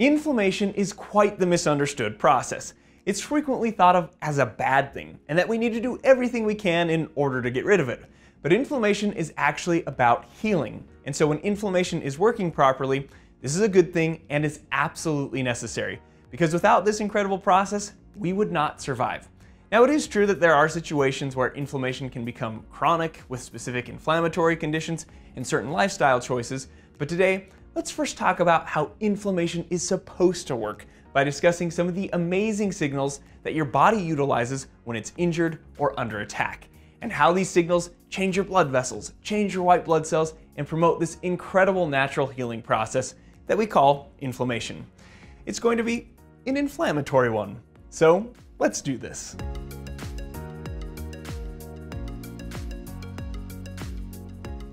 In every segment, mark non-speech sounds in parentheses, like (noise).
Inflammation is quite the misunderstood process. It's frequently thought of as a bad thing, and that we need to do everything we can in order to get rid of it. But inflammation is actually about healing. And so when inflammation is working properly, this is a good thing and is absolutely necessary. Because without this incredible process, we would not survive. Now, it is true that there are situations where inflammation can become chronic with specific inflammatory conditions and certain lifestyle choices, but today let's first talk about how inflammation is supposed to work by discussing some of the amazing signals that your body utilizes when it's injured or under attack, and how these signals change your blood vessels, change your white blood cells, and promote this incredible natural healing process that we call inflammation. It's going to be an inflammatory one. So let's do this.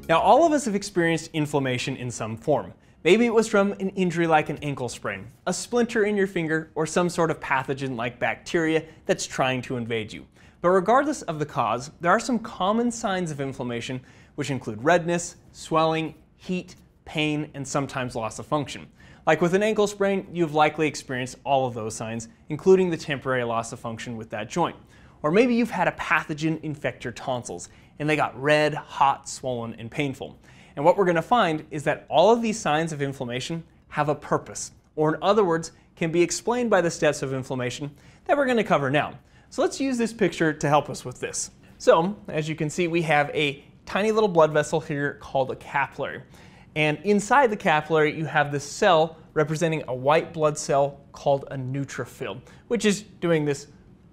Now, all of us have experienced inflammation in some form. Maybe it was from an injury like an ankle sprain, a splinter in your finger, or some sort of pathogen like bacteria that's trying to invade you. But regardless of the cause, there are some common signs of inflammation, which include redness, swelling, heat, pain, and sometimes loss of function. Like with an ankle sprain, you've likely experienced all of those signs, including the temporary loss of function with that joint. Or maybe you've had a pathogen infect your tonsils, and they got red, hot, swollen, and painful. And what we're going to find is that all of these signs of inflammation have a purpose, or in other words, can be explained by the steps of inflammation that we're going to cover now. So let's use this picture to help us with this. So, as you can see, we have a tiny little blood vessel here called a capillary. And inside the capillary, you have this cell representing a white blood cell called a neutrophil, which is doing this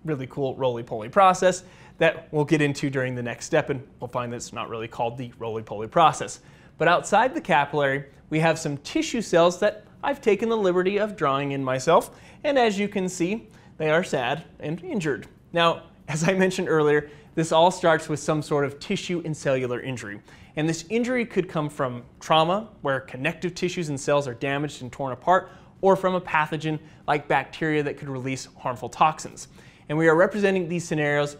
really cool roly-poly process that we'll get into during the next step, and we'll find that it's not really called the roly-poly process. But outside the capillary, we have some tissue cells that I've taken the liberty of drawing in myself, and as you can see, they are sad and injured. Now, (laughs) as I mentioned earlier, this all starts with some sort of tissue and cellular injury. And this injury could come from trauma, where connective tissues and cells are damaged and torn apart, or from a pathogen like bacteria that could release harmful toxins. And we are representing these scenarios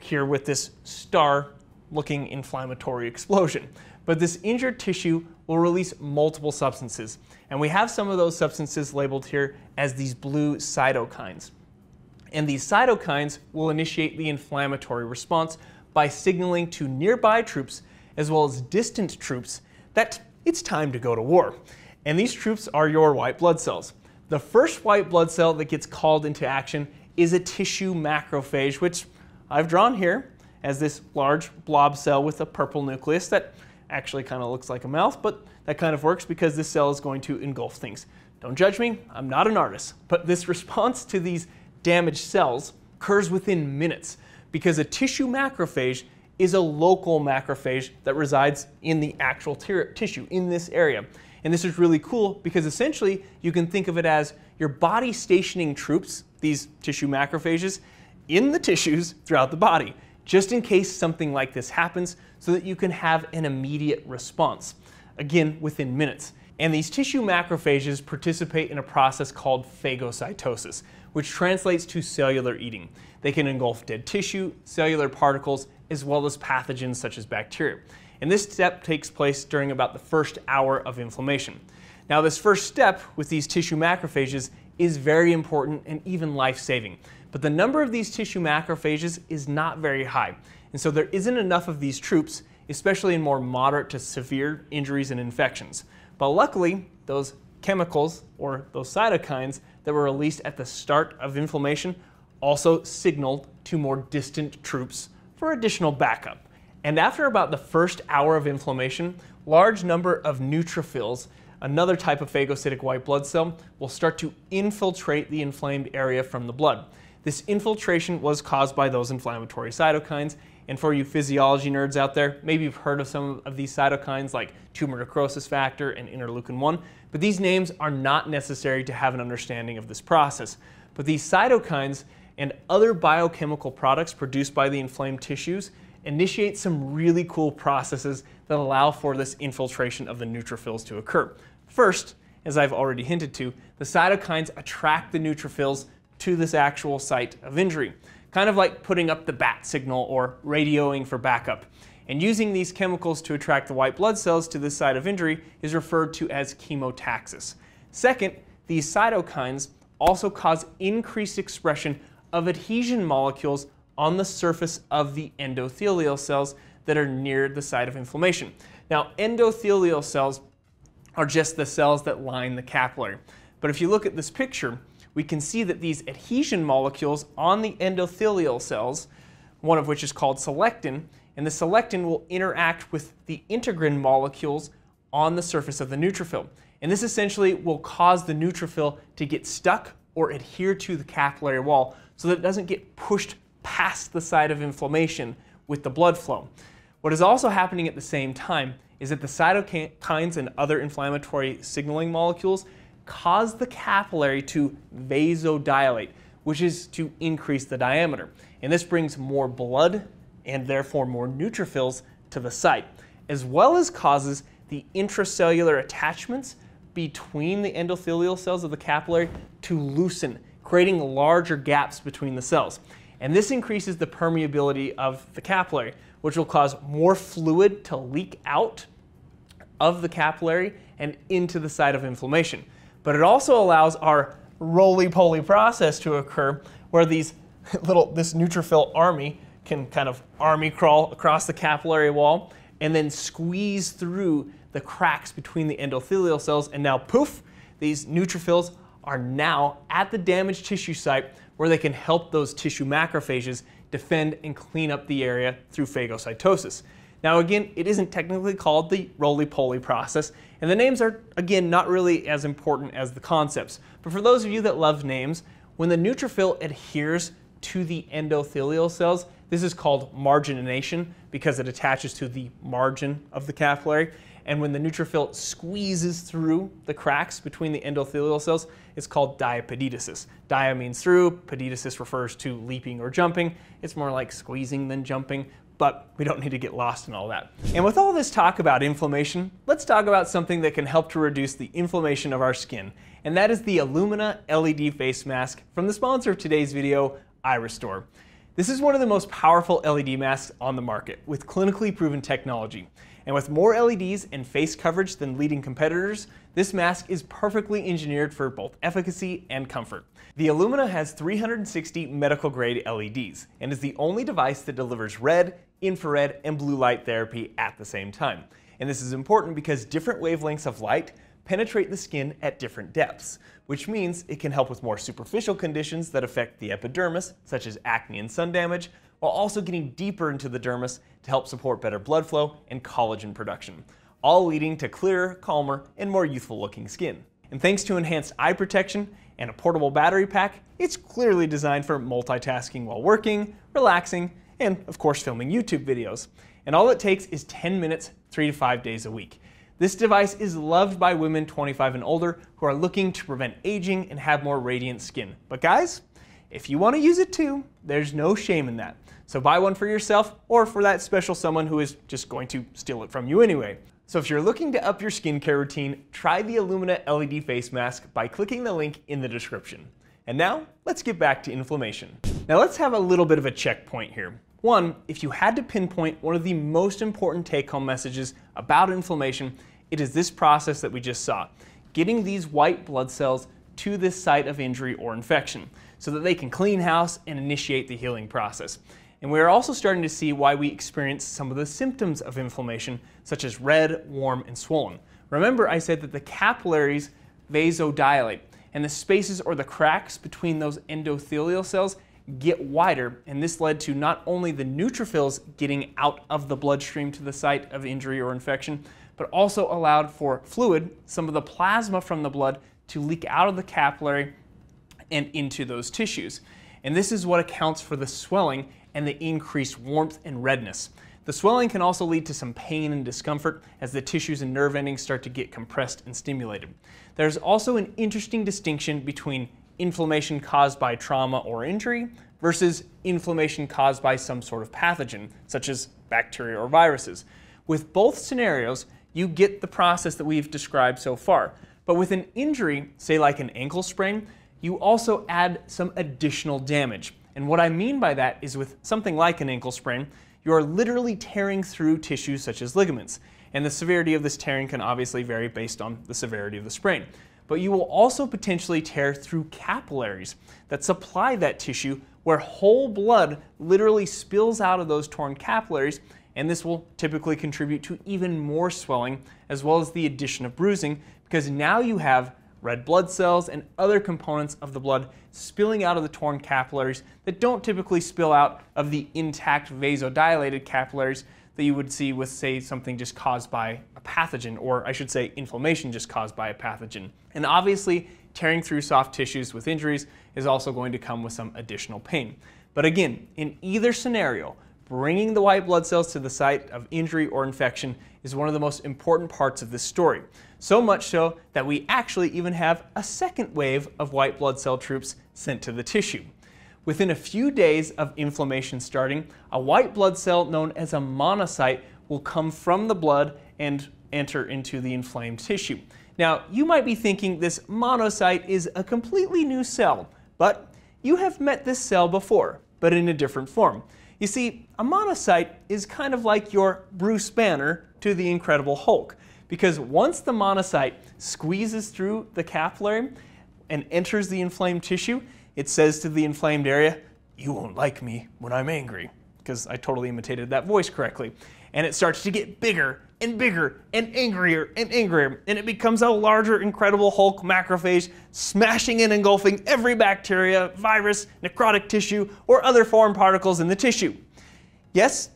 here with this star looking inflammatory explosion. But this injured tissue will release multiple substances. And we have some of those substances labeled here as these blue cytokines. And these cytokines will initiate the inflammatory response by signaling to nearby troops as well as distant troops that it's time to go to war. And these troops are your white blood cells. The first white blood cell that gets called into action is a tissue macrophage, which I've drawn here as this large blob cell with a purple nucleus that actually kind of looks like a mouth, but that kind of works because this cell is going to engulf things. Don't judge me, I'm not an artist, but this (laughs) response to these damaged cells occurs within minutes because a tissue macrophage is a local macrophage that resides in the actual tissue in this area. And this is really cool because essentially you can think of it as your body stationing troops, these tissue macrophages, in the tissues throughout the body, just in case something like this happens so that you can have an immediate response, again, within minutes. And these tissue macrophages participate in a process called phagocytosis, which translates to cellular eating. They can engulf dead tissue, cellular particles, as well as pathogens such as bacteria. And this step takes place during about the first hour of inflammation. Now, this first step with these tissue macrophages is very important and even life-saving but the number of these tissue macrophages is not very high. And so there isn't enough of these troops, especially in more moderate to severe injuries and infections. But luckily, those chemicals or those cytokines that were released at the start of inflammation also signaled to more distant troops for additional backup. And after about the first hour of inflammation, large number of neutrophils, another type of phagocytic white blood cell, will start to infiltrate the inflamed area from the blood. This infiltration was caused by those inflammatory cytokines. And for you physiology nerds out there, maybe you've heard of some of these cytokines like tumor necrosis factor and interleukin 1, but these names are not necessary to have an understanding of this process. But these cytokines and other biochemical products produced by the inflamed tissues initiate some really cool processes that allow for this infiltration of the neutrophils to occur. First, as I've already hinted to, the cytokines attract the neutrophils to this actual site of injury, kind of like putting up the bat signal or radioing for backup. And using these chemicals to attract the white blood cells to this site of injury is referred to as chemotaxis. Second, these cytokines also cause increased expression of adhesion molecules on the surface of the endothelial cells that are near the site of inflammation. Now, endothelial cells are just the cells that line the capillary. But if you look at this picture, we can see that these adhesion molecules on the endothelial cells, one of which is called selectin, and the selectin will interact with the integrin molecules on the surface of the neutrophil. And this essentially will cause the neutrophil to get stuck or adhere to the capillary wall so that it doesn't get pushed past the site of inflammation with the blood flow. What is also happening at the same time is that the cytokines and other inflammatory signaling molecules cause the capillary to vasodilate, which is to increase the diameter. And this brings more blood and therefore more neutrophils to the site, as well as causes the intracellular attachments between the endothelial cells of the capillary to loosen, creating larger gaps between the cells. And this increases the permeability of the capillary, which will cause more fluid to leak out of the capillary and into the site of inflammation but it also allows our roly-poly process to occur where these (laughs) little, this neutrophil army can kind of army crawl across the capillary wall and then squeeze through the cracks between the endothelial cells and now poof, these neutrophils are now at the damaged tissue site where they can help those tissue macrophages defend and clean up the area through phagocytosis. Now again, it isn't technically called the roly-poly process, and the names are, again, not really as important as the concepts. But for those of you that love names, when the neutrophil adheres to the endothelial cells, this is called margination because it attaches to the margin of the capillary. And when the neutrophil squeezes through the cracks between the endothelial cells, it's called diapedesis. Dia means through, pedesis refers to leaping or jumping. It's more like squeezing than jumping, but we don't need to get lost in all that. And with all this talk about inflammation, let's talk about something that can help to reduce the inflammation of our skin, and that is the Illumina LED face mask from the sponsor of today's video, iRestore. This is one of the most powerful LED masks on the market with clinically proven technology. And with more LEDs and face coverage than leading competitors, this mask is perfectly engineered for both efficacy and comfort. The Illumina has 360 medical grade LEDs and is the only device that delivers red, infrared, and blue light therapy at the same time. And this is important because different wavelengths of light penetrate the skin at different depths, which means it can help with more superficial conditions that affect the epidermis, such as acne and sun damage, while also getting deeper into the dermis to help support better blood flow and collagen production, all leading to clearer, calmer, and more youthful looking skin. And thanks to enhanced eye protection and a portable battery pack, it's clearly designed for multitasking while working, relaxing, and of course filming YouTube videos. And all it takes is 10 minutes, three to five days a week. This device is loved by women 25 and older who are looking to prevent aging and have more radiant skin. But guys, if you want to use it too, there's no shame in that. So buy one for yourself or for that special someone who is just going to steal it from you anyway. So if you're looking to up your skincare routine, try the Illumina LED face mask by clicking the link in the description. And now, let's get back to inflammation. Now let's have a little bit of a checkpoint here. One, if you had to pinpoint one of the most important take-home messages about inflammation, it is this process that we just saw, getting these white blood cells to this site of injury or infection so that they can clean house and initiate the healing process. And we are also starting to see why we experience some of the symptoms of inflammation, such as red, warm, and swollen. Remember I said that the capillaries vasodilate, and the spaces or the cracks between those endothelial cells get wider, and this led to not only the neutrophils getting out of the bloodstream to the site of injury or infection, but also allowed for fluid, some of the plasma from the blood, to leak out of the capillary and into those tissues. And this is what accounts for the swelling and the increased warmth and redness. The swelling can also lead to some pain and discomfort as the tissues and nerve endings start to get compressed and stimulated. There's also an interesting distinction between inflammation caused by trauma or injury versus inflammation caused by some sort of pathogen, such as bacteria or viruses. With both scenarios, you get the process that we've described so far. But with an injury, say like an ankle sprain, you also add some additional damage. And what I mean by that is with something like an ankle sprain, you are literally tearing through tissues such as ligaments. And the severity of this tearing can obviously vary based on the severity of the sprain. But you will also potentially tear through capillaries that supply that tissue where whole blood literally spills out of those torn capillaries and this will typically contribute to even more swelling as well as the addition of bruising because now you have red blood cells and other components of the blood spilling out of the torn capillaries that don't typically spill out of the intact vasodilated capillaries that you would see with, say, something just caused by pathogen, or I should say, inflammation just caused by a pathogen. And obviously, tearing through soft tissues with injuries is also going to come with some additional pain. But again, in either scenario, bringing the white blood cells to the site of injury or infection is one of the most important parts of this story. So much so that we actually even have a second wave of white blood cell troops sent to the tissue. Within a few days of inflammation starting, a white blood cell known as a monocyte will come from the blood and enter into the inflamed tissue. Now, you might be thinking this monocyte is a completely new cell, but you have met this cell before, but in a different form. You see, a monocyte is kind of like your Bruce Banner to the Incredible Hulk, because once the monocyte squeezes through the capillary and enters the inflamed tissue, it says to the inflamed area, You won't like me when I'm angry. Because I totally imitated that voice correctly. And it starts to get bigger and bigger and angrier and angrier. And it becomes a larger, incredible Hulk macrophage, smashing and engulfing every bacteria, virus, necrotic tissue, or other foreign particles in the tissue. Yes,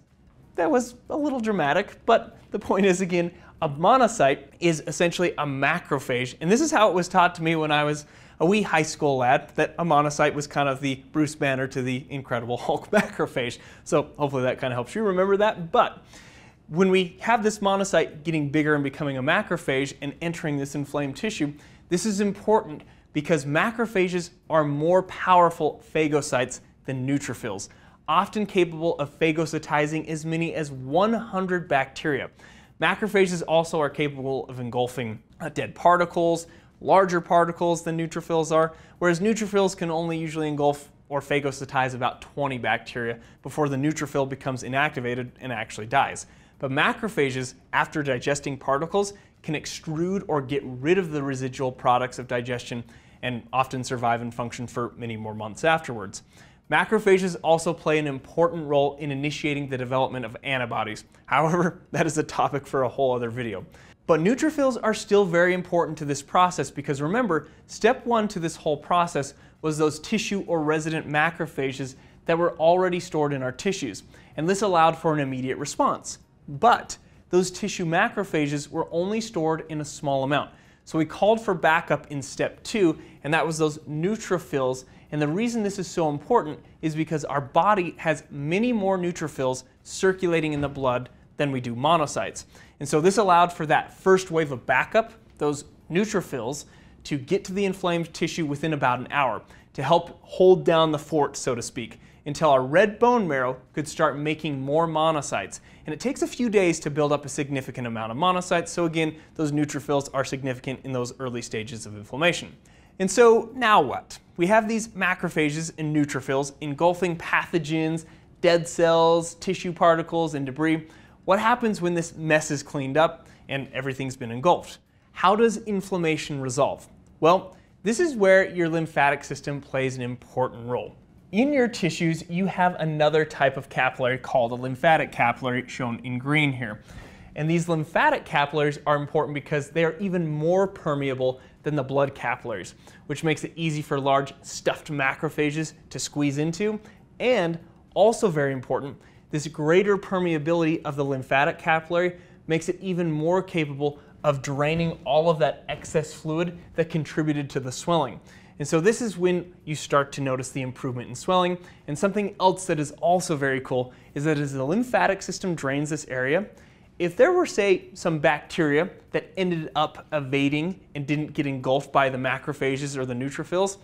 that was a little dramatic, but the point is again, a monocyte is essentially a macrophage. And this is how it was taught to me when I was a wee high school lad that a monocyte was kind of the Bruce Banner to the Incredible (laughs) Hulk macrophage. So hopefully that kind of helps you remember that. But when we have this monocyte getting bigger and becoming a macrophage and entering this inflamed tissue, this is important because macrophages are more powerful phagocytes than neutrophils, often capable of phagocytizing as many as 100 bacteria. Macrophages also are capable of engulfing uh, dead particles, larger particles than neutrophils are, whereas neutrophils can only usually engulf or phagocytize about 20 bacteria before the neutrophil becomes inactivated and actually dies. But macrophages, after digesting particles, can extrude or get rid of the residual products of digestion and often survive and function for many more months afterwards. Macrophages also play an important role in initiating the development of antibodies. (laughs) However, that is a topic for a whole other video. But neutrophils are still very important to this process because remember, step one to this whole process was those tissue or resident macrophages that were already stored in our tissues, and this allowed for an immediate response. But those tissue macrophages were only stored in a small amount. So we called for backup in step two, and that was those neutrophils. And the reason this is so important is because our body has many more neutrophils circulating in the blood than we do monocytes. And so this allowed for that first wave of backup, those neutrophils, to get to the inflamed tissue within about an hour to help hold down the fort, so to speak, until our red bone marrow could start making more monocytes. And it takes a few days to build up a significant amount of monocytes, so again, those neutrophils are significant in those early stages of inflammation. And so now what? We have these macrophages and neutrophils engulfing pathogens, dead cells, tissue particles, and debris. What happens when this mess is cleaned up and everything's been engulfed? How does inflammation resolve? Well, this is where your lymphatic system plays an important role. In your tissues, you have another type of capillary called a lymphatic capillary, shown in green here. And these lymphatic capillaries are important because they are even more permeable than the blood capillaries, which makes it easy for large stuffed macrophages to squeeze into. And also very important, this greater permeability of the lymphatic capillary makes it even more capable of draining all of that excess fluid that contributed to the swelling. And so this is when you start to notice the improvement in swelling. And something else that is also very cool is that as the lymphatic system drains this area, if there were, say, some bacteria that ended up evading and didn't get engulfed by the macrophages or the neutrophils,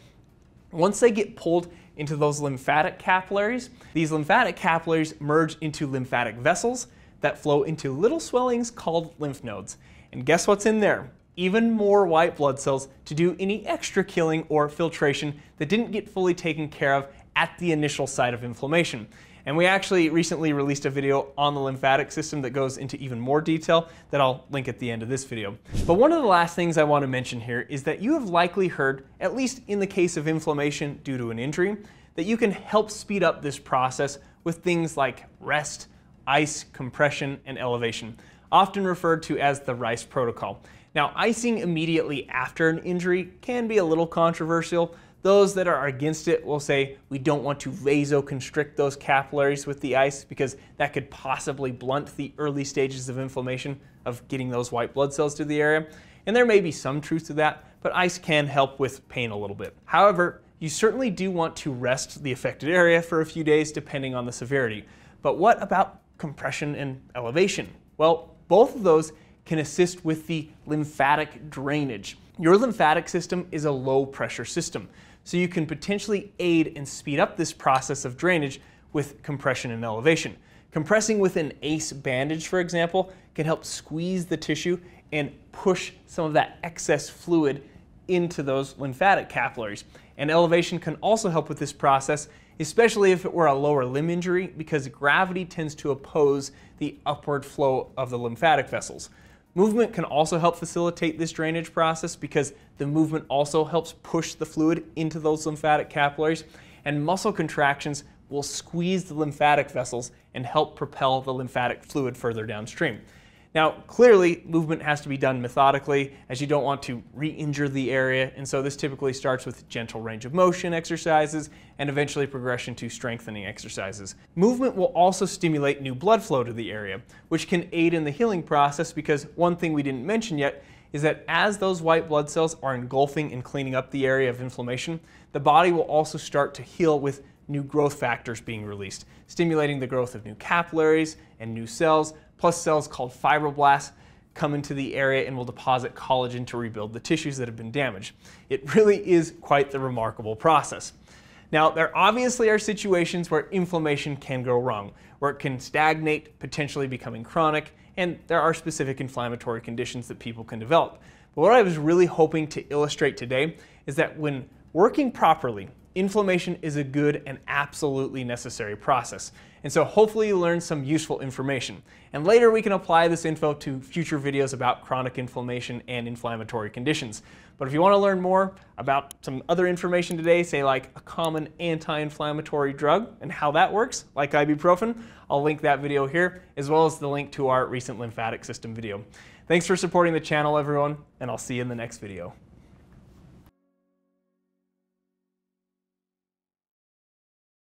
once they get pulled into those lymphatic capillaries. These lymphatic capillaries merge into lymphatic vessels that flow into little swellings called lymph nodes. And guess what's in there? Even more white blood cells to do any extra killing or filtration that didn't get fully taken care of at the initial site of inflammation. And we actually recently released a video on the lymphatic system that goes into even more detail that I'll link at the end of this video. But one of the last things I want to mention here is that you have likely heard, at least in the case of inflammation due to an injury, that you can help speed up this process with things like rest, ice, compression, and elevation, often referred to as the RICE protocol. Now, icing immediately after an injury can be a little controversial, those that are against it will say we don't want to vasoconstrict those capillaries with the ice because that could possibly blunt the early stages of inflammation of getting those white blood cells to the area. And there may be some truth to that, but ice can help with pain a little bit. However, you certainly do want to rest the affected area for a few days depending on the severity. But what about compression and elevation? Well, both of those can assist with the lymphatic drainage. Your lymphatic system is a low pressure system so you can potentially aid and speed up this process of drainage with compression and elevation. Compressing with an ACE bandage, for example, can help squeeze the tissue and push some of that excess fluid into those lymphatic capillaries. And elevation can also help with this process, especially if it were a lower limb injury, because gravity tends to oppose the upward flow of the lymphatic vessels. Movement can also help facilitate this drainage process because the movement also helps push the fluid into those lymphatic capillaries, and muscle contractions will squeeze the lymphatic vessels and help propel the lymphatic fluid further downstream. Now, clearly, movement has to be done methodically as you don't want to re injure the area, and so this typically starts with gentle range of motion exercises and eventually progression to strengthening exercises. Movement will also stimulate new blood flow to the area, which can aid in the healing process because one thing we didn't mention yet is that as those white blood cells are engulfing and cleaning up the area of inflammation, the body will also start to heal with new growth factors being released, stimulating the growth of new capillaries and new cells, plus cells called fibroblasts come into the area and will deposit collagen to rebuild the tissues that have been damaged. It really is quite the remarkable process. Now, there obviously are situations where inflammation can go wrong, where it can stagnate, potentially becoming chronic, and there are specific inflammatory conditions that people can develop. But what I was really hoping to illustrate today is that when working properly, inflammation is a good and absolutely necessary process. And so hopefully you learned some useful information. And later we can apply this info to future videos about chronic inflammation and inflammatory conditions. But if you want to learn more about some other information today, say like a common anti-inflammatory drug and how that works, like ibuprofen, I'll link that video here, as well as the link to our recent lymphatic system video. Thanks for supporting the channel, everyone, and I'll see you in the next video.